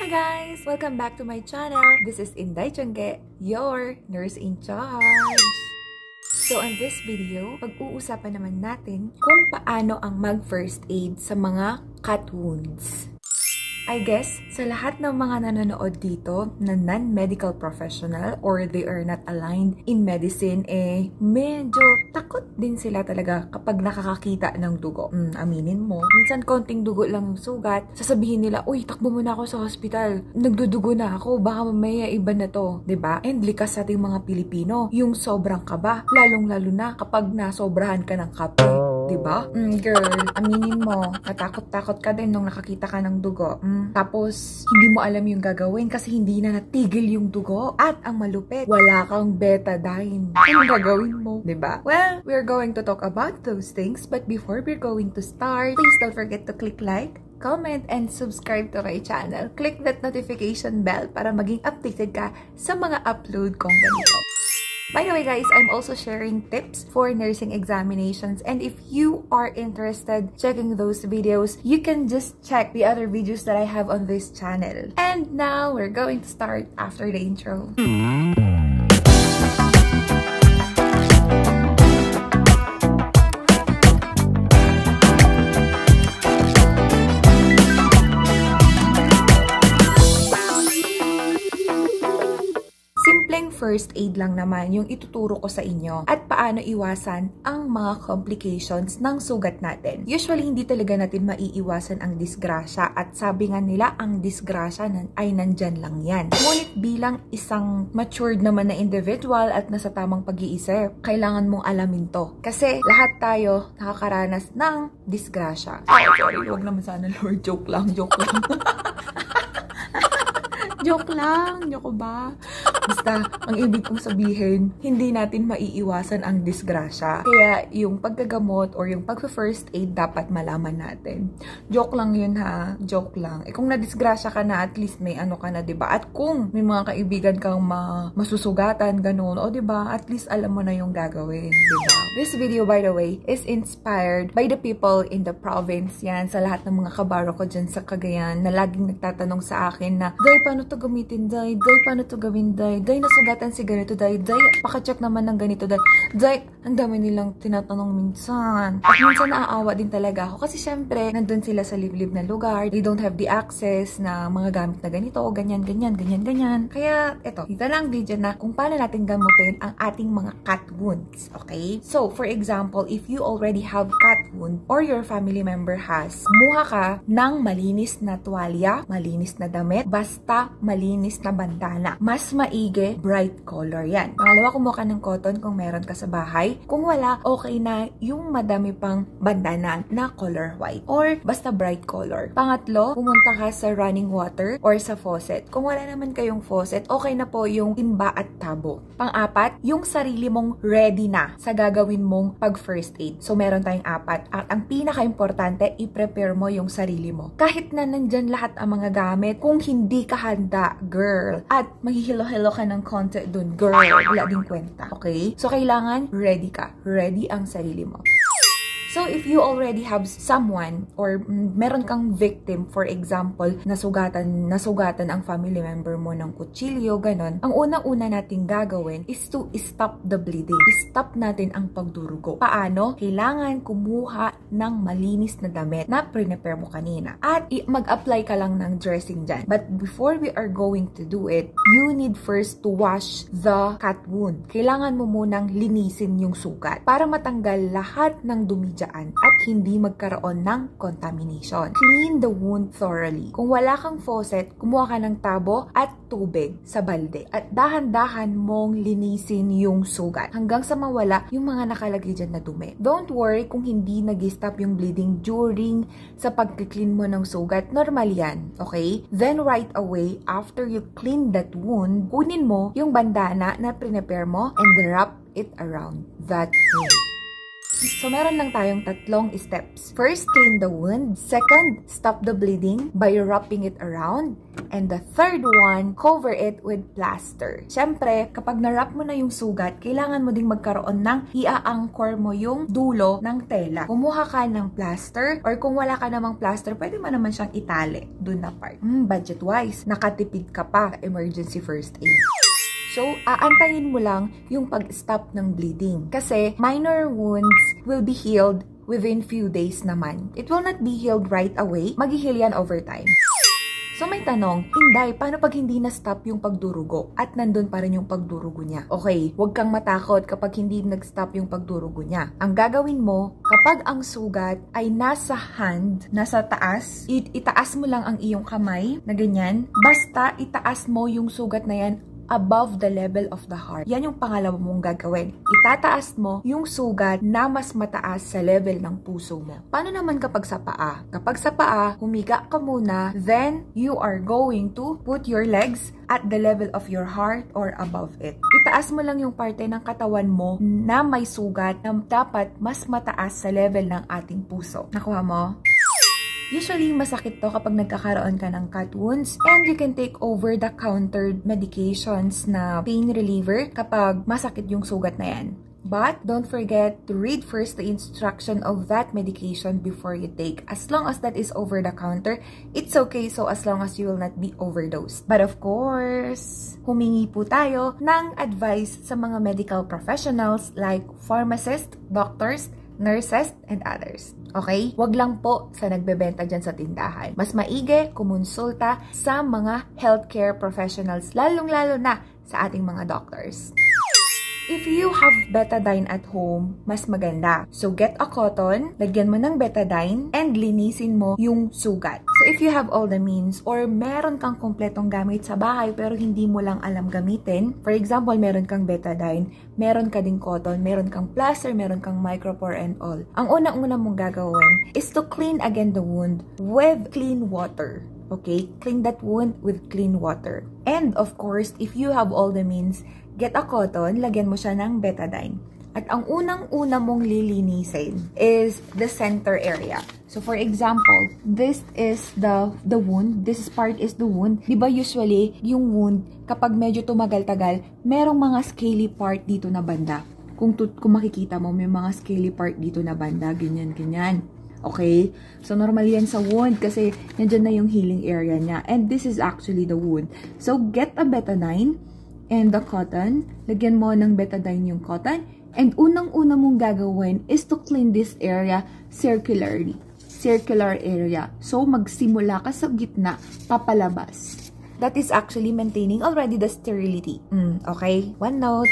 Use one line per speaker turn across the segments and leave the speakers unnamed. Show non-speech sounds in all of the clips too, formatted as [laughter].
Hi guys! Welcome back to my channel. This is Inday Changge, your nurse in charge. So on this video, pag-uusapan naman natin kung paano ang mag-first aid sa mga cut wounds. I guess, sa lahat ng mga nanonood dito na non-medical professional or they are not aligned in medicine, eh, medyo takot din sila talaga kapag nakakakita ng dugo. Mm, aminin mo. Minsan, konting dugo lang yung sugat. Sasabihin nila, uy, takbo muna ako sa hospital. Nagdudugo na ako. Baka mamaya iba na to. ba? And likas sa ating mga Pilipino, yung sobrang kaba. Lalong-lalo na kapag nasobrahan ka ng kape. 'Di ba? Mm, girl, aminin mo, natakot-takot ka din nung nakakita ka ng dugo. Mm. Tapos, hindi mo alam yung gagawin kasi hindi na natigil yung dugo. At ang malupit, wala kang betadine. Anong gagawin mo? 'di ba? Well, we're going to talk about those things, but before we're going to start, please don't forget to click like, comment, and subscribe to my channel. Click that notification bell para maging updated ka sa mga upload kong ganito. By the way guys, I'm also sharing tips for nursing examinations and if you are interested checking those videos, you can just check the other videos that I have on this channel. And now we're going to start after the intro. Hmm. First aid lang naman yung ituturo ko sa inyo at paano iwasan ang mga complications ng sugat natin. Usually, hindi talaga natin maiiwasan ang disgrasya at sabi nga nila, ang disgrasya ay nandyan lang yan. Ngunit bilang isang matured naman na individual at nasa tamang pag-iisip, kailangan mong alamin to. Kasi lahat tayo nakakaranas ng disgrasya. Oh, sorry, huwag naman sana Lord, joke lang, joke lang. [laughs] Joke lang, joke ba? Basta, ang ibig kong sabihin, hindi natin maiiwasan ang disgrasya. Kaya, yung paggagamot or yung pag-first aid, dapat malaman natin. Joke lang yun ha, joke lang. Eh kung na-disgrasya ka na, at least may ano ka na, ba? At kung may mga kaibigan kang ma masusugatan, ganun, o ba? At least alam mo na yung gagawin, 'di ba? This video, by the way, is inspired by the people in the province. Yan, sa lahat ng mga kabaro ko dyan sa Cagayan na laging nagtatanong sa akin na, Day, paano to gamitin, Day? Day, paano to gawin, Day? Day, nasugatan si ganito, Day. Day, pakicheck naman ng ganito, Day. Day, ang dami nilang tinatanong minsan. At minsan naaawa din talaga ako kasi syempre, nandun sila sa liblib na lugar. They don't have the access na mga gamit na ganito, ganyan, ganyan, ganyan, ganyan. Kaya, eto, dito lang video na kung paano natin gamutin ang ating mga cut wounds. Okay? So, for example, if you already have cut wound or your family member has, muha ka ng malinis na tuwalya, malinis na damit, basta malinis na bandana. Mas maigi, bright color yan. Pangalawa, kumuha ka ng cotton kung meron ka sa bahay. Kung wala, okay na yung madami pang bandana na color white or basta bright color. Pangatlo, pumunta ka sa running water or sa faucet. Kung wala naman kayong faucet, okay na po yung timba at tabo. Pang-apat, yung sarili mong ready na sa gagawin mong pag first aid. So, meron tayong apat. At ang pinaka-importante, i-prepare mo yung sarili mo. Kahit na nandyan lahat ang mga gamit, kung hindi ka handa, girl, at mahihilo-hilo ka ng konti dun, girl, wala din kwenta. Okay? So, kailangan ready ka. Ready ang sarili mo. So, if you already have someone or meron kang victim, for example, nasugatan, nasugatan ang family member mo ng kutsilyo, ganon, ang unang-una nating gagawin is to stop the bleeding. Stop natin ang pagdurugo. Paano? Kailangan kumuha ng malinis na damit na prepare mo kanina. At mag-apply ka lang ng dressing dyan. But before we are going to do it, you need first to wash the cut wound. Kailangan mo munang linisin yung sugat para matanggal lahat ng dumi dyan at hindi magkaroon ng contamination. Clean the wound thoroughly. Kung wala kang faucet, kumuha ka ng tabo at tubig sa balde at dahan-dahan mong linisin yung sugat hanggang sa mawala yung mga nakalagay dyan na dumi. Don't worry kung hindi nag-stop yung bleeding during sa pag-clean mo ng sugat. Normal yan, okay? Then right away, after you clean that wound, kunin mo yung bandana na prepare mo and wrap it around that wound. So, meron lang tayong tatlong steps. First, clean the wound. Second, stop the bleeding by wrapping it around. And the third one, cover it with plaster. Siyempre, kapag na-wrap mo na yung sugat, kailangan mo ding magkaroon ng ia-anchor mo yung dulo ng tela. Kumuha ka ng plaster or kung wala ka namang plaster, pwede mo naman siyang itali dun na part. Hmm, budget-wise, nakatipid ka pa emergency first aid. So, aantayin mo lang yung pag-stop ng bleeding. Kasi minor wounds will be healed within few days naman. It will not be healed right away. Mag-heal yan over time. So may tanong, Inday, paano pag hindi na-stop yung pagdurugo at nandun pa rin yung pagdurugo niya? Okay, huwag kang matakot kapag hindi nag-stop yung pagdurugo niya. Ang gagawin mo, kapag ang sugat ay nasa hand, nasa taas, it itaas mo lang ang iyong kamay na ganyan. Basta itaas mo yung sugat na yan above the level of the heart. Yan yung pangalawa mong gagawin. Itataas mo yung sugat na mas mataas sa level ng puso mo. Paano naman kapag sa paa? Kapag sa paa, humiga ka muna, then you are going to put your legs at the level of your heart or above it. Itaas mo lang yung parte ng katawan mo na may sugat na dapat mas mataas sa level ng ating puso. Nakuha mo? Usually, masakit to kapag nagkakaroon ka ng cut wounds and you can take over-the-counter medications na pain reliever kapag masakit yung sugat na yan. But don't forget to read first the instruction of that medication before you take. As long as that is over the counter, it's okay so as long as you will not be overdosed. But of course, humingi po tayo ng advice sa mga medical professionals like pharmacists, doctors, nurses, and others. Okay? Wag lang po sa nagbebenta dyan sa tindahan. Mas maigi kumonsulta sa mga healthcare professionals, lalong-lalo na sa ating mga doctors. If you have betadine at home, mas maganda. So, get a cotton, lagyan mo ng betadine, and linisin mo yung sugat. So, if you have all the means, or meron kang kompletong gamit sa bahay pero hindi mo lang alam gamitin, for example, meron kang betadine, meron ka ding cotton, meron kang plaster, meron kang micropore and all. Ang unang-una mong gagawin is to clean again the wound with clean water. Okay? Clean that wound with clean water. And of course, if you have all the means, get a cotton, lagyan mo siya ng betadine. At ang unang-una mong lilinisin is the center area. So for example, this is the the wound. This part is the wound. 'Di ba usually yung wound kapag medyo tumagal-tagal, merong mga scaly part dito na banda. Kung tut kung makikita mo, may mga scaly part dito na banda, ganyan ganyan. Okay? So, normal yan sa wound kasi nandyan na yung healing area niya. And this is actually the wound. So, get a betadine and the cotton. Lagyan mo ng betadine yung cotton. And unang-una mong gagawin is to clean this area circularly. Circular area. So, magsimula ka sa gitna, papalabas. That is actually maintaining already the sterility. Mm, okay? One note.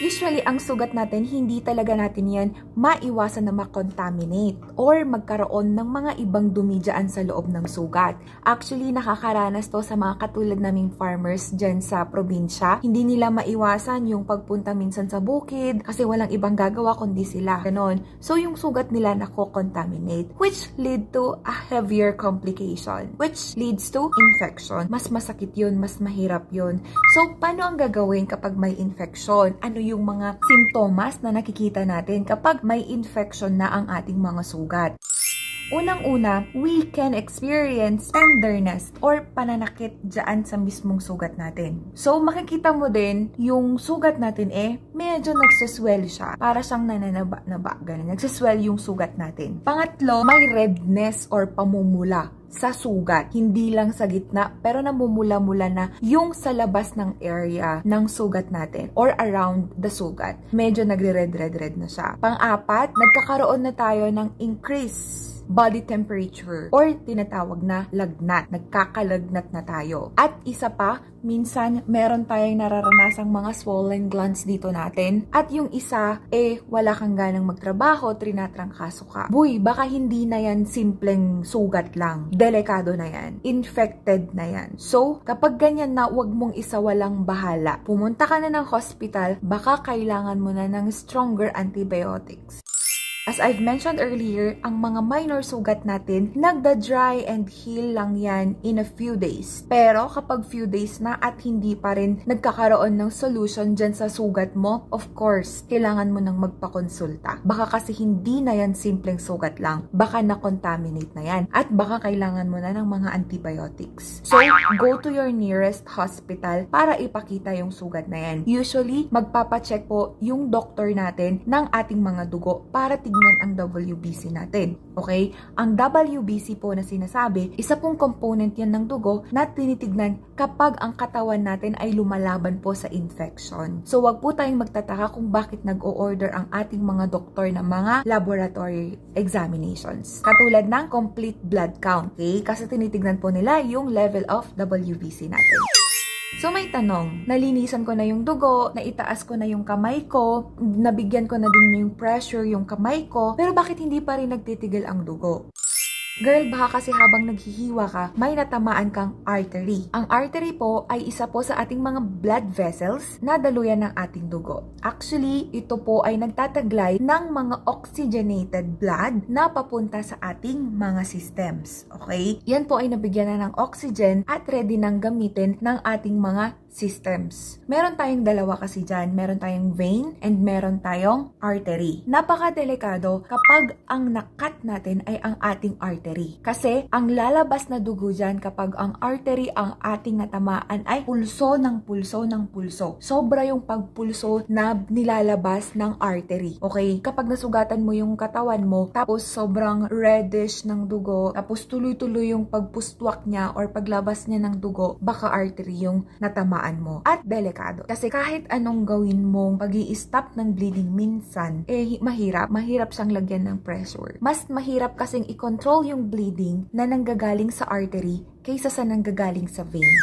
Usually, ang sugat natin, hindi talaga natin yan maiwasan na makontaminate or magkaroon ng mga ibang dumi dyan sa loob ng sugat. Actually, nakakaranas to sa mga katulad naming farmers dyan sa probinsya. Hindi nila maiwasan yung pagpunta minsan sa bukid kasi walang ibang gagawa kundi sila. Ganon. So, yung sugat nila nako-contaminate which lead to a heavier complication which leads to infection. Mas masakit yun, mas mahirap yun. So, paano ang gagawin kapag may infection? Ano yung mga simptomas na nakikita natin kapag may infection na ang ating mga sugat. Unang-una, we can experience tenderness or pananakit dyan sa mismong sugat natin. So, makikita mo din, yung sugat natin eh, medyo nagsaswell siya. Para siyang nananaba-naba, ganun. Nagsaswell yung sugat natin. Pangatlo, may redness or pamumula sa sugat. Hindi lang sa gitna, pero namumula-mula na yung sa labas ng area ng sugat natin or around the sugat. Medyo nagre-red-red-red na siya. Pang-apat, nagkakaroon na tayo ng increase body temperature or tinatawag na lagnat. Nagkakalagnat na tayo. At isa pa, minsan meron tayong nararanasang mga swollen glands dito natin. At yung isa, eh, wala kang ganang magtrabaho, trinatrangkaso ka. Buy, baka hindi na yan simpleng sugat lang. Delikado na yan. Infected na yan. So, kapag ganyan na, wag mong isa walang bahala. Pumunta ka na ng hospital, baka kailangan mo na ng stronger antibiotics. As I've mentioned earlier, ang mga minor sugat natin, nagda-dry and heal lang yan in a few days. Pero kapag few days na at hindi pa rin nagkakaroon ng solution dyan sa sugat mo, of course, kailangan mo nang magpakonsulta. Baka kasi hindi na yan simpleng sugat lang. Baka na-contaminate na yan. At baka kailangan mo na ng mga antibiotics. So, go to your nearest hospital para ipakita yung sugat na yan. Usually, magpapacheck po yung doctor natin ng ating mga dugo para tignan tingnan ang WBC natin. Okay? Ang WBC po na sinasabi, isa pong component yan ng dugo na tinitignan kapag ang katawan natin ay lumalaban po sa infection. So, wag po tayong magtataka kung bakit nag-o-order ang ating mga doktor ng mga laboratory examinations. Katulad ng complete blood count. Okay? Kasi tinitignan po nila yung level of WBC natin. So may tanong, nalinisan ko na yung dugo, naitaas ko na yung kamay ko, nabigyan ko na din yung pressure yung kamay ko, pero bakit hindi pa rin nagtitigil ang dugo? Girl, baka kasi habang naghihiwa ka, may natamaan kang artery. Ang artery po ay isa po sa ating mga blood vessels na daluyan ng ating dugo. Actually, ito po ay nagtataglay ng mga oxygenated blood na papunta sa ating mga systems. Okay? Yan po ay nabigyan na ng oxygen at ready nang gamitin ng ating mga systems. Meron tayong dalawa kasi dyan. Meron tayong vein and meron tayong artery. Napaka-delikado kapag ang nakat natin ay ang ating artery. Kasi ang lalabas na dugo dyan kapag ang artery ang ating natamaan ay pulso ng pulso ng pulso. Sobra yung pagpulso na nilalabas ng artery. Okay? Kapag nasugatan mo yung katawan mo, tapos sobrang reddish ng dugo, tapos tuloy-tuloy yung pagpustwak niya or paglabas niya ng dugo, baka artery yung natama tinamaan mo at delikado. Kasi kahit anong gawin mong pag stop ng bleeding minsan, eh mahirap. Mahirap siyang lagyan ng pressure. Mas mahirap kasing i-control yung bleeding na nanggagaling sa artery kaysa sa nanggagaling sa vein.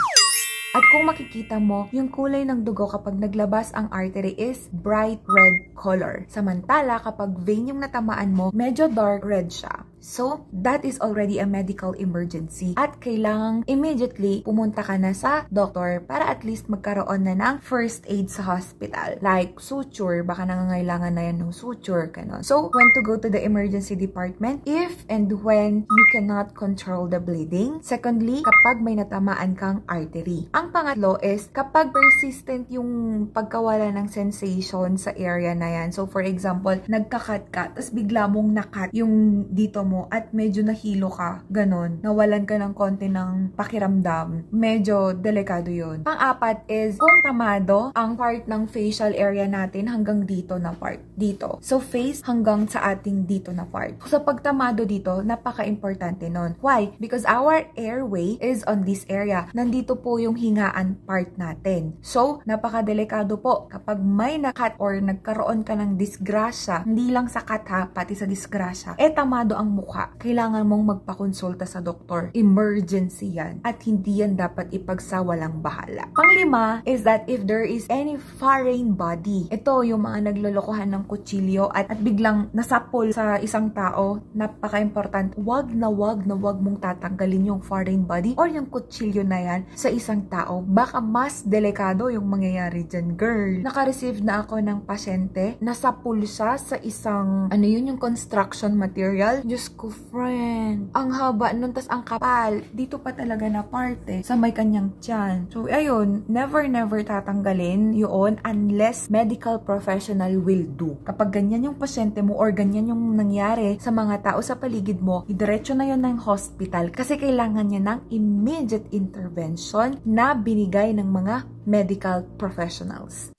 At kung makikita mo, yung kulay ng dugo kapag naglabas ang artery is bright red color. Samantala, kapag vein yung natamaan mo, medyo dark red siya. So, that is already a medical emergency at kailangang immediately pumunta ka na sa doctor para at least magkaroon na ng first aid sa hospital. Like suture, baka nangangailangan na yan ng suture, kanon. So, when to go to the emergency department if and when you cannot control the bleeding. Secondly, kapag may natamaan kang artery. Ang pangatlo is kapag persistent yung pagkawala ng sensation sa area na yan. So, for example, nagkakat ka, tapos bigla mong nakat yung dito mo at medyo nahilo ka, ganon, nawalan ka ng konti ng pakiramdam, medyo delikado yun. Pang-apat is, kung tamado ang part ng facial area natin hanggang dito na part, dito. So, face hanggang sa ating dito na part. Sa pagtamado dito, napaka-importante nun. Why? Because our airway is on this area. Nandito po yung hingaan part natin. So, napaka-delikado po kapag may nakat or nagkaroon ka ng disgrasya, hindi lang sa kat ha, pati sa disgrasya, eh tamado ang mukha, kailangan mong magpakonsulta sa doktor. Emergency yan. At hindi yan dapat ipagsawalang bahala. Panglima is that if there is any foreign body, ito yung mga naglolokohan ng kutsilyo at, at biglang nasapol sa isang tao, napaka-important, wag na wag na wag mong tatanggalin yung foreign body or yung kutsilyo na yan sa isang tao. Baka mas delikado yung mangyayari dyan, girl. Naka-receive na ako ng pasyente, nasapul siya sa isang, ano yun, yung construction material. Diyos ko, friend. Ang haba nun, tas ang kapal. Dito pa talaga na parte sa may kanyang tiyan. So, ayun, never, never tatanggalin yun unless medical professional will do. Kapag ganyan yung pasyente mo or ganyan yung nangyari sa mga tao sa paligid mo, idiretso na yun ng hospital kasi kailangan niya ng immediate intervention na binigay ng mga medical professionals.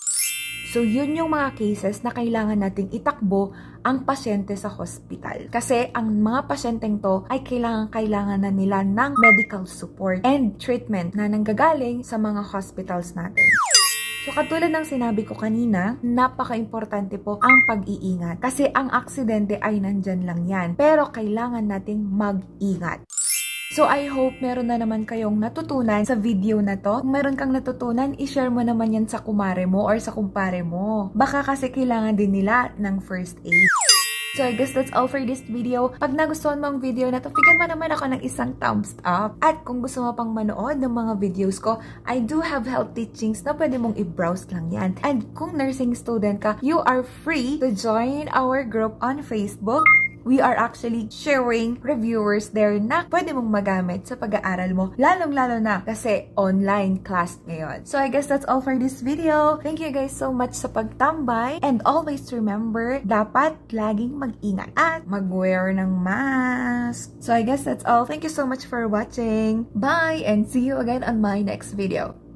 So, yun yung mga cases na kailangan nating itakbo ang pasyente sa hospital. Kasi ang mga pasyenteng to ay kailangan-kailangan na nila ng medical support and treatment na nanggagaling sa mga hospitals natin. So katulad ng sinabi ko kanina, napaka-importante po ang pag-iingat. Kasi ang aksidente ay nandyan lang yan. Pero kailangan nating mag-ingat. So I hope meron na naman kayong natutunan sa video na to. Kung meron kang natutunan, i-share mo naman yan sa kumare mo or sa kumpare mo. Baka kasi kailangan din nila ng first aid. So I guess that's all for this video. Pag nagustuhan mo ang video na to, bigyan mo naman ako ng isang thumbs up. At kung gusto mo pang manood ng mga videos ko, I do have health teachings na pwede mong i-browse lang yan. And kung nursing student ka, you are free to join our group on Facebook we are actually sharing reviewers there na pwede mong magamit sa pag-aaral mo, lalong-lalo na kasi online class ngayon. So I guess that's all for this video. Thank you guys so much sa pagtambay and always remember, dapat laging mag-ingat at mag-wear ng mask. So I guess that's all. Thank you so much for watching. Bye and see you again on my next video.